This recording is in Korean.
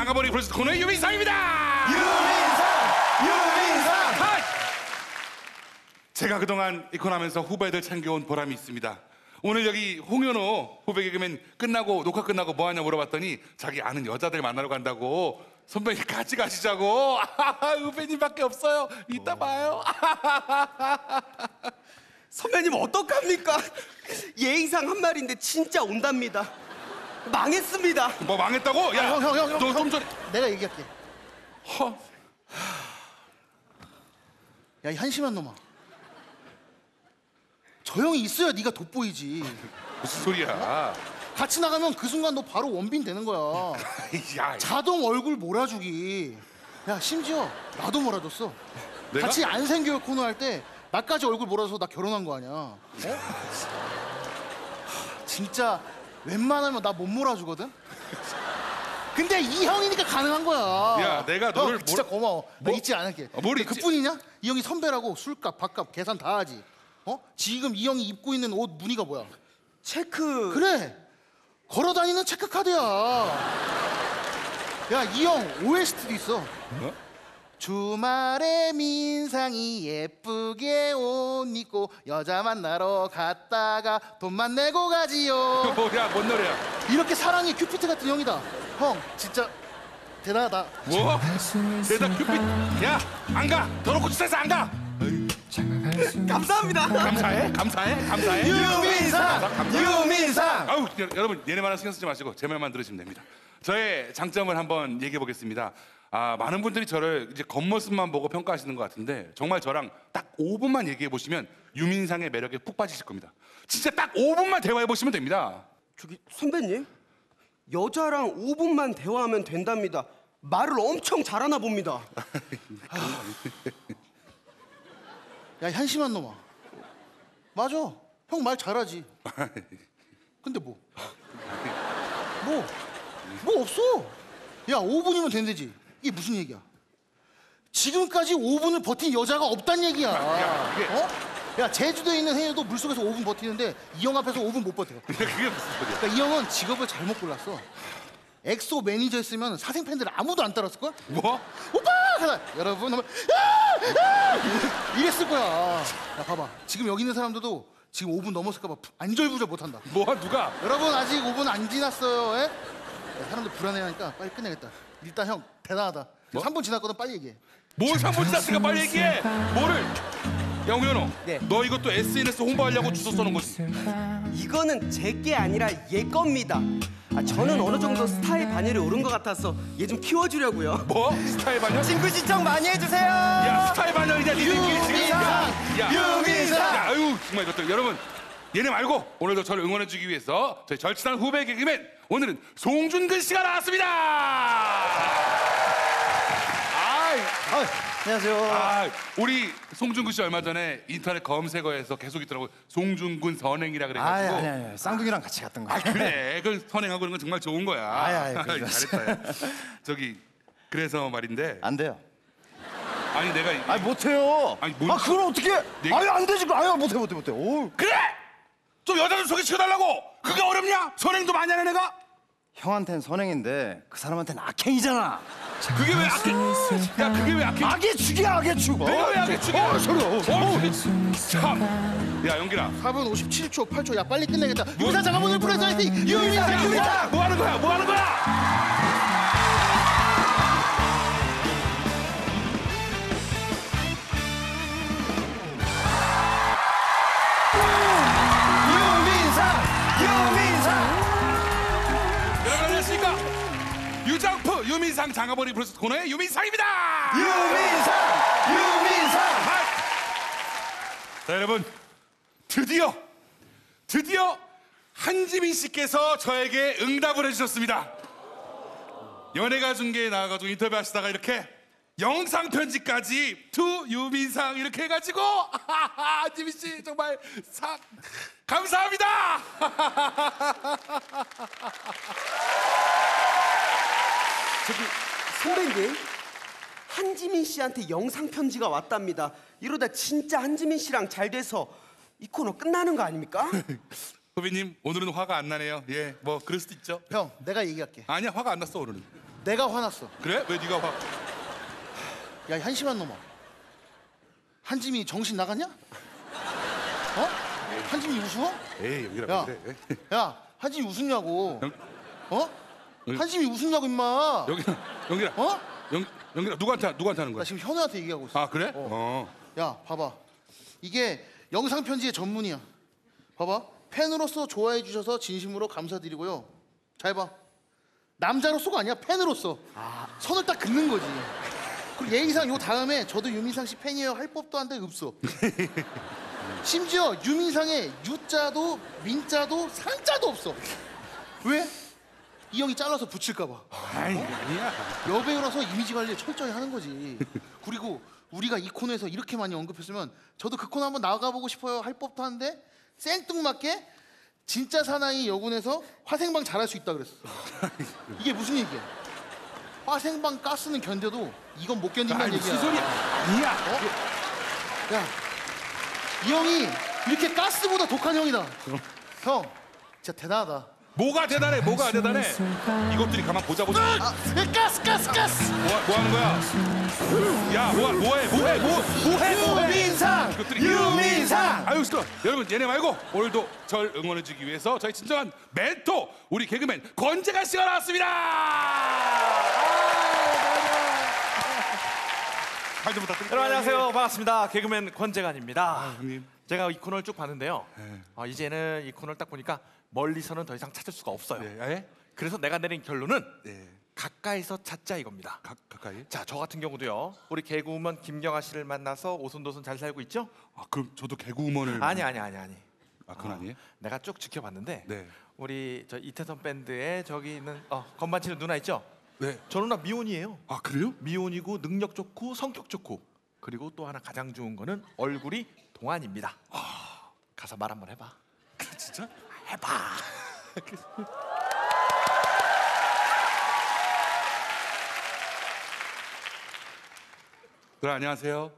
장가버리 프로젝트 코너의 유민상입니다. 유민상! 유민상! 하이! 제가 그동안 이콘하면서 후배들 챙겨온 보람이 있습니다. 오늘 여기 홍현호 후배 개그맨 끝나고 녹화 끝나고 뭐 하냐 물어봤더니 자기 아는 여자들 만나러 간다고 선배님 같이 가시자고 후배님밖에 없어요 이따 봐요 선배님 어떡합니까? 예의상 한 말인데 진짜 온답니다. 망했습니다. 뭐 망했다고? 야, 형, 형, 형, 형, 너 형. 좀 전에 내가 얘기할게. 허, 야, 이 한심한 놈아. 저 형이 있어야 네가 돋보이지. 무슨 소리야? 같이 나가면 그 순간 너 바로 원빈 되는 거야. 야, 자동 얼굴 몰아주기. 야, 심지어 나도 몰아줬어. 내가? 같이 안 생겨요 코너 할 때 나까지 얼굴 몰아서 나 결혼한 거 아니야. 어? 하, 진짜 웬만하면 나 못 몰아주거든. 근데 이 형이니까 가능한 거야. 야, 내가 형, 너를 진짜 몰아- 고마워. 나 뭐- 잊지 않을게. 어, 뭘 근데 잊지? 그뿐이냐? 이 형이 선배라고 술값, 밥값 계산 다 하지. 어? 지금 이 형이 입고 있는 옷 무늬가 뭐야? 체크. 그래 걸어 다니는 체크 카드야 야 이 형 OST도 있어 주말에 민상이 예쁘게 옷 입고 여자 만나러 갔다가 돈만 내고 가지요 뭐야, 뭔 노래야? 이렇게 사랑의 큐피트 같은 형이다 형 진짜 대단하다 뭐? 대다 큐pit. 야, 안 가. 더럽고 치사해서 안 가. 감사합니다. 감사해, 감사해, 감사해. 유민상 유민상 아우 여- 여러분 얘네 말은 신경 쓰지 마시고 제 말만 들으시면 됩니다. 저의 장점을 한번 얘기해 보겠습니다. 아, 많은 분들이 저를 이제 겉모습만 보고 평가하시는 것 같은데 정말 저랑 딱 5분만 얘기해 보시면 유민상의 매력에 푹 빠지실 겁니다. 진짜 딱 5분만 대화해 보시면 됩니다. 저기 선배님 여자랑 5분만 대화하면 된답니다. 말을 엄청 잘하나 봅니다. 야이 한심한 놈아 맞아 형 말 잘하지 근데 뭐? 뭐? 뭐 없어 야 5분이면 된대지 이게 무슨 얘기야 지금까지 5분을 버틴 여자가 없단 얘기야 야, 그게- 어? 야 제주도에 있는 해녀도 물속에서 5분 버티는데 이 형 앞에서 5분 못 버텨 그게 무슨 소리야? 그러니까 이 형은 직업을 잘못 골랐어 엑소 매니저였으면 사생 팬들 아무도 안 따랐을걸? 뭐? 오빠! 하다 여러분 하면 아! 아! 이랬을 거야. 야 봐봐. 지금 여기 있는 사람들도 지금 5분 넘었을까 봐 안절부절 못한다. 뭐 누가? 여러분 아직 5분 안 지났어요. 에? 야, 사람들 불안해하니까 빨리 끝내겠다. 일단 형 대단하다. 뭐? 3분 지났거든 빨리 얘기해. 뭘 상품 지났으니까 빨리 얘기해. 뭐를? 야 홍현호, 네. 너 이것도 SNS 홍보하려고 주소 써놓은 거지? 이거는 제 게 아니라 얘 겁니다. 아, 저는 어느 정도 스타일 반열에 오른 것 같아서 얘 좀 키워주려고요. 뭐? 스타일 반열? 친구 신청 많이 해주세요. 야 스타일 반열이냐 니들끼리 지금? 유민상! 야, 야, 유민상! 야, 아유 정말 이것들 여러분 얘네 말고 오늘도 저를 응원해주기 위해서 저희 절친한 후배 개그맨 오늘은 송준근 씨가 나왔습니다. 아이, 아, 안녕하세요. 아, 우리 송준근 씨 얼마 전에 인터넷 검색어에서 계속 있더라고 송준근 선행이라 아니 그래가지고. 아니 아니 쌍둥이랑 같이 갔던 거. 아 그래 그 선행하고 그런 건 정말 좋은 거야. 아이, 아이, 그러지 잘했다. 야. 저기 그래서 말인데 안 돼요. 아니 내가 이- 아니 못해요. 아니, 뭘- 아 그걸 어떻게? 내가- 아니 안 되지. 아니 못해 못해 못해. 오. 그래 좀 여자 좀 소개시켜달라고 그게 어렵냐? 선행도 많이 하는 애가 형한텐 선행인데 그 사람한테는 악행이잖아. 그게 왜 악해? 야 그게 왜 악해? 악의 축이야 악의 축. 내가 왜 악해? 죽여? 어 소리. 어, 어, 참. 야 연기라 4분 57초 8초 야 빨리 끝내겠다. 유민상 잠깐만 프레스 화이팅. 유민상 유민상. 뭐 하는 거야? 뭐 하는 거야? 유민상 장가버리 브루스 코너의 유민상입니다. 유민상 유민상. 아! 자 여러분 드디어 드디어 한지민 씨께서 저에게 응답을 해주셨습니다. 연예가 중계에 나와가지고 인터뷰 하시다가 이렇게 영상 편지까지 to 유민상 이렇게 해가지고 한지민 씨 정말 사 감사합니다. 저기 선배님 한지민 씨한테 영상 편지가 왔답니다. 이러다 진짜 한지민 씨랑 잘 돼서 이 코너 끝나는 거 아닙니까? 후배님 오늘은 화가 안 나네요. 예, 뭐 그럴 수도 있죠. 형 내가 얘기할게. 아니야 화가 안 났어 오늘은. 내가 화났어. 그래? 왜 네가 화? 야, 이 한심한 놈아. 한지민이 정신 나갔냐? 어? 한지민이 웃어? 에이 여기라 야, 그래. 야, 한지민 웃었냐고. 영- 어? 한지민 웃었냐고 임마. 여기라 여기라. 어? 영 영기라 누구한테 누구한테 하는 나 거야? 지금 현우한테 얘기하고 있어. 아 그래? 어. 야, 봐봐. 이게 영상 편지의 전문이야. 봐봐. 팬으로서 좋아해 주셔서 진심으로 감사드리고요. 잘 봐. 남자로서가 아니야. 팬으로서. 선을 딱 긋는 거지. 그리고 예의상 요 다음에 저도 유민상 씨 팬이에요 할 법도 한데 없어. 심지어 유민상의 유자도 민자도 상자도 없어. 왜? 이 형이 잘라서 붙일까 봐. 아이 아니야. 여배우라서 이미지 관리 철저히 하는 거지. 그리고 우리가 이 코너에서 이렇게 많이 언급했으면 저도 그 코너 한번 나가보고 싶어요 할 법도 한데 생뚱맞게 진짜 사나이 여군에서 화생방 잘할 수 있다 그랬어. 이게 무슨 얘기야? 화생방 가스는 견뎌도 이건 못 견딘다는 아이 얘기야. 무슨 소리야? 아니야. 야, 이 형이 이렇게 가스보다 독한 형이다. 형, 진짜 대단하다. 뭐가 대단해? 뭐가 대단해? 이것들이 가만 보자 보자. 아, 가스, 가스, 가스. 뭐, 뭐 하는 거야? 야, 뭐, 뭐해, 뭐해, 뭐, 뭐해, 뭐해? 유민상, 이것들이 유민상. 아유, 시끄러. 여러분, 얘네 말고 오늘도 절 응원해 주기 위해서 저희 진정한 멘토 우리 개그맨 권재가 씨가 나왔습니다. 부탁드립니다. 여러분 안녕하세요 반갑습니다 개그맨 권재관입니다 아, 형님. 제가 이 코너를 쭉 봤는데요 네. 어, 이제는 이 코너를 딱 보니까 멀리서는 더 이상 찾을 수가 없어요 네, 예? 그래서 내가 내린 결론은 네. 가까이서 찾자 이겁니다 가, 가까이? 자 저 같은 경우도요 우리 개그우먼 김경아 씨를 만나서 오손도손 잘 살고 있죠? 아, 그럼 저도 개그우먼을. 아니 아니 아니 아니 아, 그건 아니에요? 내가 쭉 지켜봤는데 네. 우리 저 이태선 밴드에 저기 있는 어, 건반 치는 누나 있죠? 네. 저 누나 미혼이에요 아, 그래요? 미혼이고 능력 좋고 성격 좋고 그리고 또 하나 가장 좋은 거는 얼굴이 동안입니다. 가서 말 한번 해봐. 진짜? 해봐. 네, 안녕하세요.